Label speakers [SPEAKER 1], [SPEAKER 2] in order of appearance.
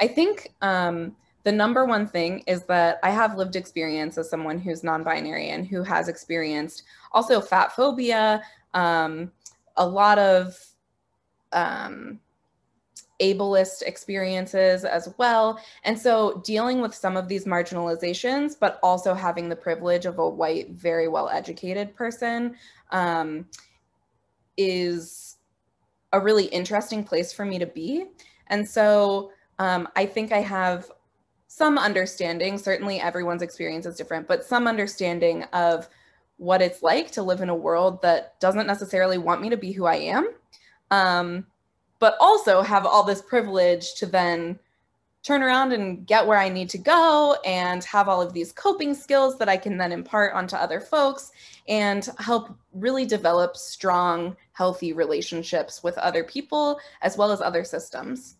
[SPEAKER 1] I think um, the number one thing is that I have lived experience as someone who's non binary and who has experienced also fat phobia, um, a lot of um, ableist experiences as well. And so dealing with some of these marginalizations, but also having the privilege of a white, very well educated person um, is a really interesting place for me to be. And so um, I think I have some understanding, certainly everyone's experience is different, but some understanding of what it's like to live in a world that doesn't necessarily want me to be who I am, um, but also have all this privilege to then turn around and get where I need to go and have all of these coping skills that I can then impart onto other folks and help really develop strong, healthy relationships with other people as well as other systems.